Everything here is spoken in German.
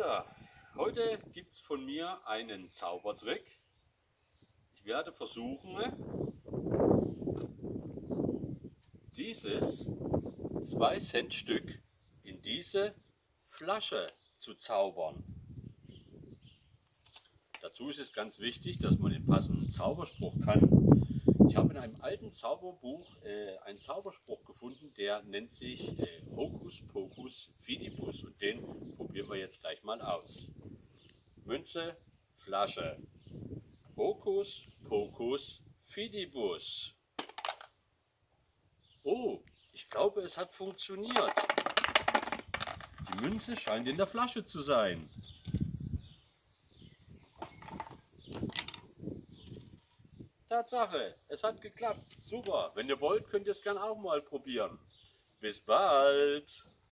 Kinder, heute gibt es von mir einen Zaubertrick. Ich werde versuchen, dieses 2 Cent Stück in diese Flasche zu zaubern. Dazu ist es ganz wichtig, dass man den passenden Zauberspruch kann. Ich habe in einem alten Zauberbuch äh, einen Zauberspruch gefunden, der nennt sich äh, Hokus Pokus Fidibus und den probieren wir jetzt gleich mal aus. Münze, Flasche. Hokus Pokus Fidibus. Oh, ich glaube, es hat funktioniert. Die Münze scheint in der Flasche zu sein. Tatsache, es hat geklappt. Super. Wenn ihr wollt, könnt ihr es gerne auch mal probieren. Bis bald.